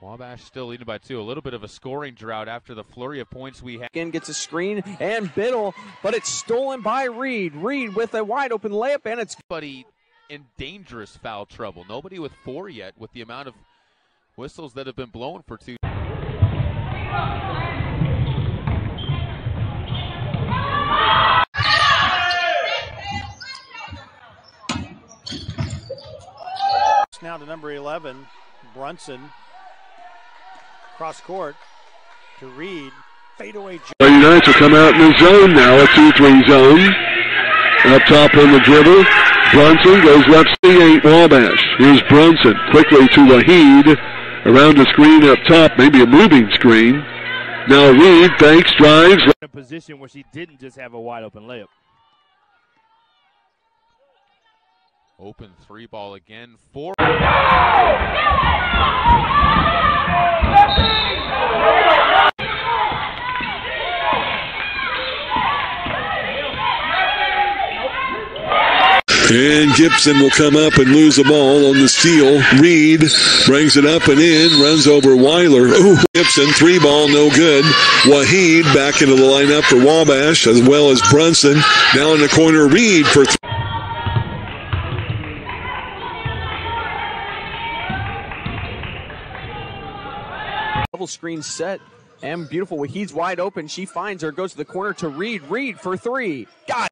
Wabash still leading by two. A little bit of a scoring drought after the flurry of points we had. Again gets a screen and Biddle, but it's stolen by Reid. Reid with a wide open layup, and it's Nobody in dangerous foul trouble. Nobody with four yet, with the amount of whistles that have been blown for two. Now to number 11, Brunson. Cross court to Reid. Fadeaway. jump. Lady Knights will come out in the zone now, a 2-3 zone. Up top on the dribble. Brunson goes left C8 Wabash. Here's Brunson quickly to Wahid. Around the screen up top, maybe a moving screen. Now Reid fakes, drives, in a position where she didn't just have a wide open layup. Open three ball again. Four. And Gibson will come up and lose the ball on the steal. Reid brings it up and in, runs over Weiler. Ooh, Gibson, three ball, no good. Wahid back into the lineup for Wabash, as well as Brunson. Now in the corner, Reid for three. double screen set. And beautiful. Wahid's wide open. She finds her, goes to the corner to Reid. Reid for three. Got